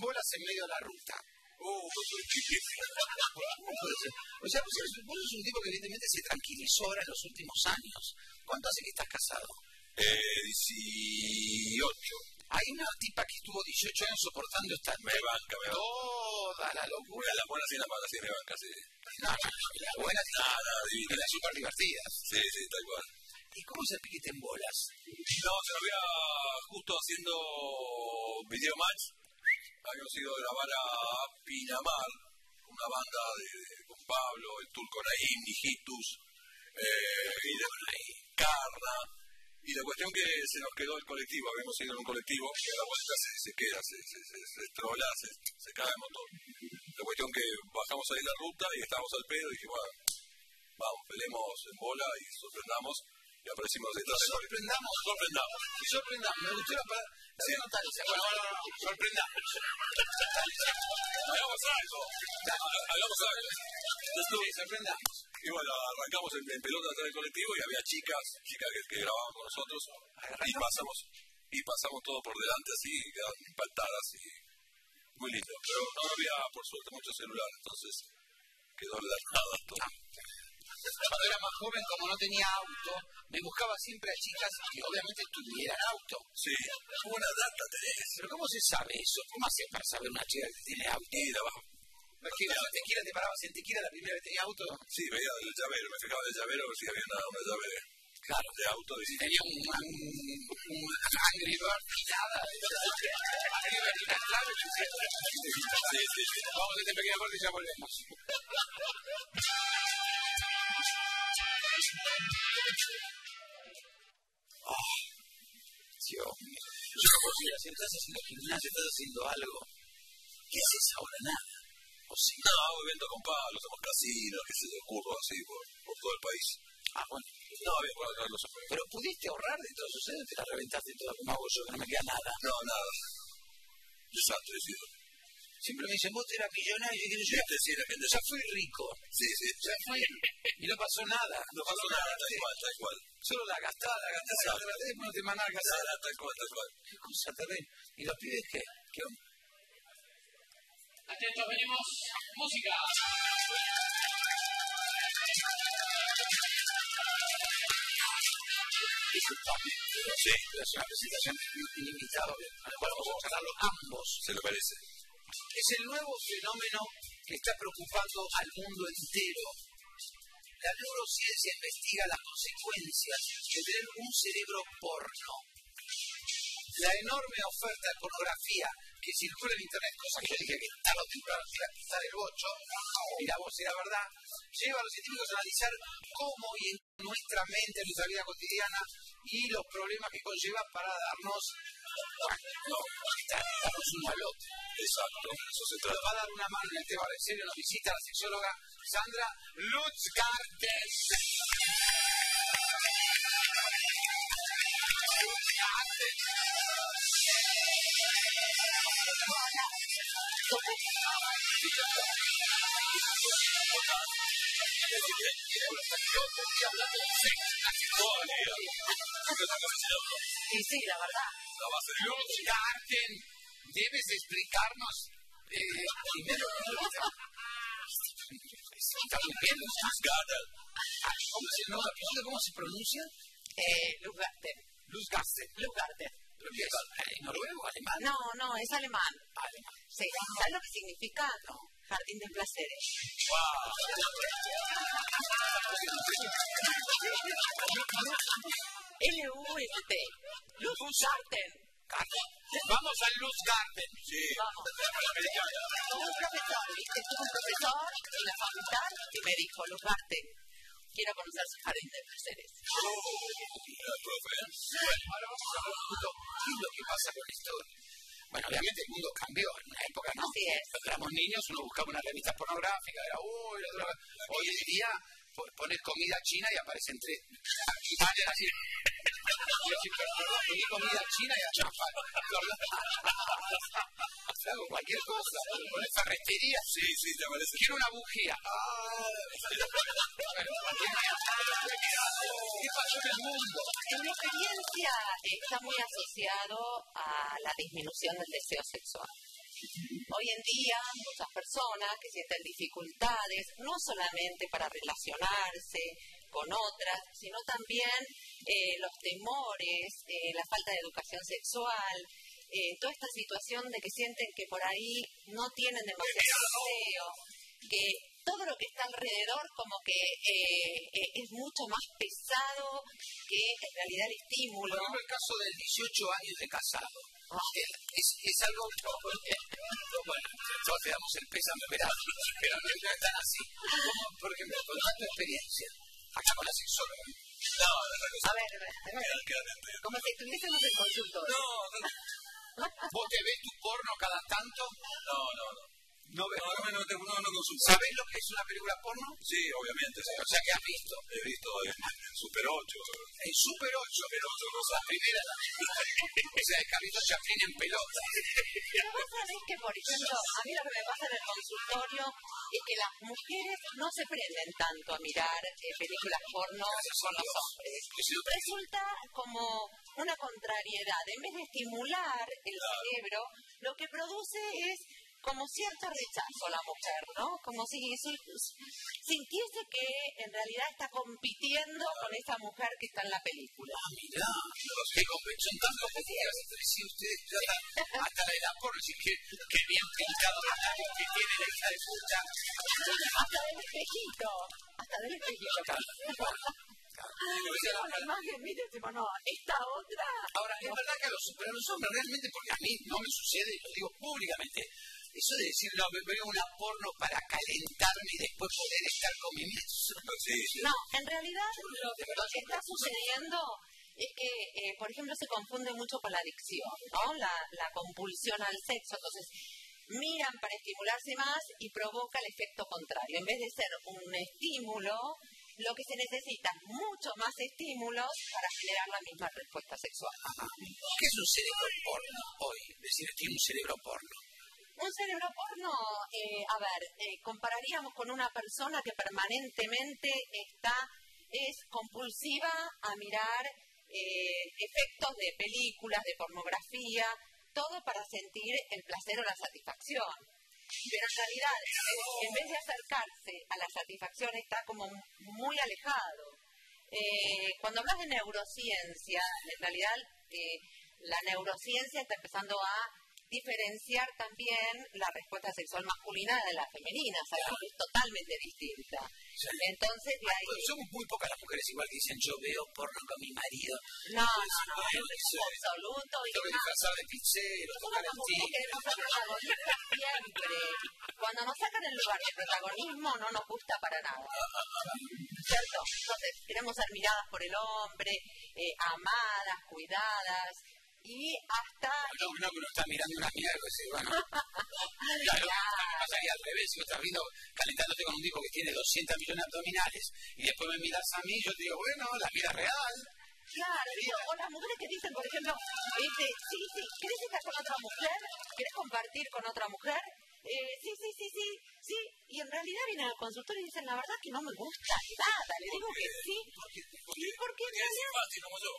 bolas en medio de la ruta. Uh, O sea, vos sos, vos sos un tipo que evidentemente se tranquilizó ahora en los últimos años. ¿Cuánto hace que estás casado? eh, 18. Hay una tipa que estuvo 18 años soportando esta Me banca, me banca. toda la locura. Las buenas y las malas, sí, me banca, sí. No, no, no, la buena Nada, nada, y divina. las súper divertidas. Sí, sí, tal cual. ¿Y cómo se piquete en bolas? No, se nos había justo haciendo video match. Habíamos ido a grabar a Pinamar, una banda de, con Pablo, el Turco Naim, Nijitus, eh, y de, Carna. Y la cuestión que se nos quedó el colectivo, habíamos ido en un colectivo y a la vuelta se, queda, se, se, se, se estrola, se, se cae el motor. La cuestión que bajamos ahí la ruta y estábamos al pedo y bueno, vamos, peleemos en bola y sorprendamos. Y aparecimos detrás Sorprendamos. Sorprendamos. Y sorprendamos. Me gustó la palabra. Anotar esa. Bueno, bueno. Sorprendamos. Hagamos algo. Hagamos algo. Sí, sorprendamos. Y bueno, arrancamos en, en pelota atrás del colectivo y había chicas, chicas que, que grababan con nosotros. Y pasamos, y pasamos todo por delante así, quedaron impactadas y muy lindo. Pero no había, por suerte, mucho celular, entonces quedó la nada todo. Cuando era más joven, como no tenía auto, me buscaba siempre a chicas que obviamente tuvieran auto. Sí, buena data tenés. Pero ¿cómo se sabe eso? ¿Cómo haces para saber una chica que tiene auto? Y la bajo. ¿Es que ibas a tequila, te parabas en tequila la primera vez que tenía auto? Sí, veía el llavero, me fijaba el llavero a ver si había una, una llave Claro. de auto. Y, Tenía un, un, un Angry Bird nada. Angry Bird y una clave. sí, sí, sí. Vamos a este pequeño corte y ya volvemos. Ah, Dios mío. Yo no ir si estás haciendo gimnasia, estás haciendo algo. ¿Qué haces ahora? Nada. O sí. No, hago eventos con palos, hacemos casinos, que se le ocurra así por, por todo el país. Ah, bueno. No, bien, por acá los Pero pudiste ahorrar de todos esos años, te la reventaste toda como hago yo, que no me queda nada. No, nada. Desastre, he sido. Siempre me dicen, vos eras millonario, y yo digo, yo sí, ya fui rico. Sí, sí. Ya fui. Y no pasó nada. No pasó nada, tal cual, tal cual. Solo la gastaba, la gastaba, la después no te mandaba a. Nada, tal cual, tal cual. Qué cosa terrible. ¿Y los pibes qué? ¿Qué onda? Atentos, venimos. Música. Sí. Es una presentación ilimitada, a la cual vamos a charlarlo ambos. Se lo merece. Es el nuevo fenómeno que está preocupando al mundo entero. La neurociencia investiga las consecuencias de tener un cerebro porno. La enorme oferta de pornografía que circula en Internet, cosa que yo que tarde o temprano iba a el bocho, y la voz y la verdad, lleva a los científicos a analizar cómo y en nuestra mente, en nuestra vida cotidiana, y los problemas que conlleva para darnos, no, darnos uno al otro. Exacto, eso se trata. va a dar una mano en el tema del serio, nos visita la sexóloga Sandra. Lutzgarten. Y sí, la verdad. De Lutzgarten, debes explicarnos eh, primero Está bien, ¿Cómo se, no, ¿Cómo se pronuncia? Eh. ¿Pero qué es? Eh, ¿Noruego? ¿Alemán? No, no, es alemán. Alemán. Sí. ¿Sabes lo que significa? No. Jardín de placeres. L-U-S-T. Luzgarten. Vamos al Luzgarten. Sí, Vamos. Un profesor, ¿viste? Tuve un profesor en la facultad que me dijo, Luzgarten, quiero conocer su jardín de placeres. el profe. Bueno, ahora vamos a ver un poquito qué es lo que pasa con esto. Bueno, obviamente el mundo cambió en una época, ¿no? Así es. Cuando éramos niños uno buscaba una revista pornográfica, era uy, la otra- hoy en día po- pones comida china y aparecen tres así. Pedí comida china y achapa. Hago cualquier cosa, pones ferretería. Sí, sí, te parece. Quiero una bujía. Ah, ¿Qué pasó en el mundo? En mi experiencia está muy asociado a la disminución del deseo sexual. Hoy en día, muchas personas que sienten dificultades, no solamente para relacionarse con otras, sino también eh, los temores, eh, la falta de educación sexual, eh, toda esta situación de que sienten que por ahí no tienen demasiado deseo, que todo lo que está alrededor como que eh, eh, es mucho más pesado que en realidad el estímulo. Por ejemplo, el caso del 18 años de casado. Eh, Es, es algo que, bueno, todos damos el pésame, pero, pero no es tan así. Por ejemplo, con tu experiencia, acá con la sexóloga. No, de verdad A ver, a ver, como si estuviésemos en consultorio. No, no, ¿Vos te ves tu porno cada tanto? no, no. no. No ves. No, no, no, no, no, no consulto. ¿Sabés lo que es una película porno? Sí, obviamente, sí. O sea, que has visto. He visto en, en Super 8. En Super 8, pero las primeras, o sea, el Carlitos Chaplin en pelota. Pero vos sabés que, por ejemplo, a mí lo que me pasa en el consultorio es que las mujeres no se prenden tanto a mirar eh, películas porno con los hombres. Resulta como una contrariedad. En vez de estimular el cerebro, lo que produce es como cierto rechazo a la mujer, ¿no? Como si, si- sintiese que en realidad está compitiendo con esa mujer que está en la película. Ah, mirá, que compensó en tanto que si ustedes ya hasta, hasta la de la porno, si que, que bien pintado la que tiene la hija de puta. Hasta del espejito, hasta del espejito. Hicimos la imagen, mire, no, esta otra. Ahora, es verdad que a los superhéroes hombres realmente, porque a mí no me sucede, y lo digo públicamente, eso de decir, no, me veo una porno para calentarme y después poder estar con mi eso no Sí, sí. No, en realidad lo que está sucediendo es que, eh, por ejemplo, se confunde mucho con la adicción, ¿no? La, la compulsión al sexo. Entonces, miran para estimularse más y provoca el efecto contrario. En vez de ser un estímulo, lo que se necesita es mucho más estímulos para generar la misma respuesta sexual. ¿Qué es un cerebro porno hoy? Decir, tiene un cerebro porno. Un cerebro porno, eh, a ver, eh, compararíamos con una persona que permanentemente está, es compulsiva a mirar eh, efectos de películas, de pornografía, todo para sentir el placer o la satisfacción. Pero en realidad, en vez de acercarse a la satisfacción, está como muy alejado. Eh, cuando hablas de neurociencia, en realidad eh, la neurociencia está empezando a diferenciar también la respuesta sexual masculina de la femenina, o sea, que es totalmente distinta. Entonces, de ahí... Pues somos muy pocas las mujeres igual que dicen, yo veo porno con mi marido. No, no, no, Bueno, eso es absoluto. Y Tengo que disfrazar de pizzero, tocar el siempre. Cuando nos sacan el lugar de protagonismo no nos gusta para nada. ¿Cierto? Entonces, queremos ser miradas por el hombre, eh, amadas, cuidadas, y hasta... No, no, que uno está mirando una mierda y bueno. Claro, también pasaría al revés. Si vos estás viendo, calentándote con un tipo que tiene 200 millones de abdominales y después me miras a mí, yo te digo, bueno, la vida real. Claro, digo, o las mujeres que dicen, por ejemplo, este, sí, sí, ¿querés estar con otra mujer? ¿Querés compartir con otra mujer? Eh, sí, sí, sí, sí, sí. Y en realidad vienen al consultorio y dicen, la verdad que no me gusta nada. Le digo que sí. Porque, Sí, porque en porque es realidad... fácil como yo.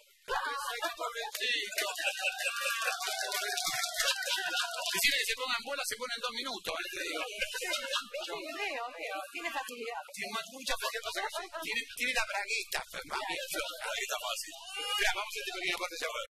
Decirle que se pongan bolas, se ponen dos minutos, ¿eh? te digo. Sí, veo, veo, tiene facilidad. Tiene más- mucha facilidad. Tiene, tiene la bragueta, más bien floja. Ahí está fácil. Mira, vamos a este pequeño corte ya.